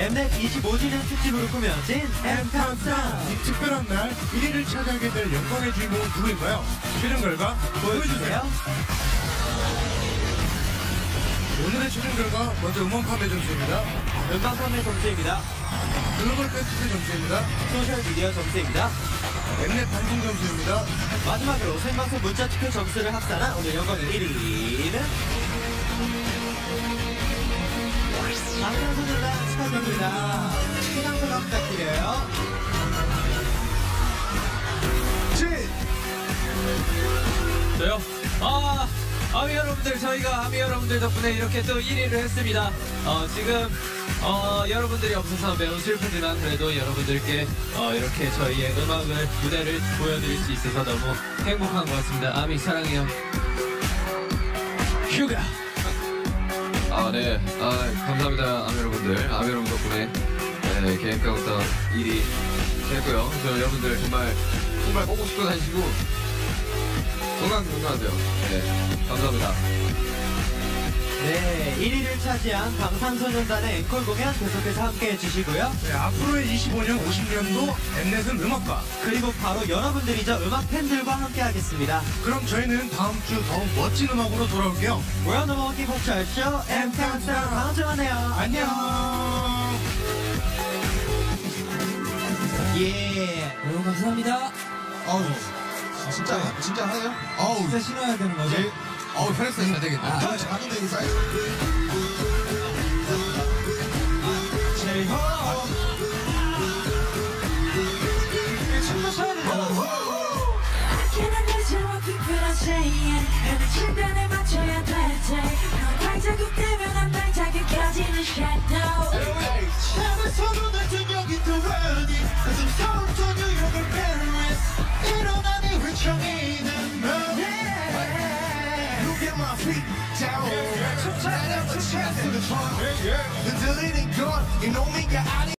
엠넷 25주년 특집으로 꾸며진 엠카운트다운 이 특별한 날 1위를 차지하게 될 영광의 주인공은 누구인가요? 최종 결과 보여주세요. 오늘의 최종 결과 먼저 음원 판매 점수입니다. 음반 판매 점수입니다. 글로벌 팬투표 점수입니다. 소셜미디어 점수입니다. 엠넷 방송 점수입니다. 마지막으로 생방송 문자 투표 점수를 합산한 오늘 영광의 1위는 축하드립니다. 신앙 소감 부탁드려요. 저요? 아, 아미 여러분들, 저희가 아미 여러분들 덕분에 이렇게 또 1위를 했습니다. 어, 지금, 어, 여러분들이 없어서 매우 슬프지만 그래도 여러분들께, 어, 이렇게 저희의 음악을, 무대를 보여드릴 수 있어서 너무 행복한 것 같습니다. 아미 사랑해요. 휴가! 아, 네. 아, 감사합니다. 아미 여러분들. 아미 여러분 덕분에, 네, 개인 카운터 1위 했고요. 저 여러분들 정말, 정말 꼭 씻고 다니시고, 건강 건강하세요. 네. 감사합니다. 네, 1위를 차지한 방탄소년단의 앵콜 공연 계속해서 함께 해주시고요. 네, 앞으로의 25년, 50년도 엠넷은 음악과 그리고 바로 여러분들이죠. 음악 팬들과 함께 하겠습니다. 그럼 저희는 다음 주 더욱 멋진 음악으로 돌아올게요. 모여 넘어기 폭철쇼 엠 카운트다운 다음 주에 만나요. 안녕. 예. 여러분 감사합니다. 어우, 진짜, 진짜 하나요? 어우, 진짜 신어야 되는 거죠? 어우, 혈액순 잘 되겠다. 진단에 맞춰야 될 발자국 되면 발자국 켜지는 shadow. 밤 down 춤춰라 춤춰 흔들리는 건 이놈인가 아니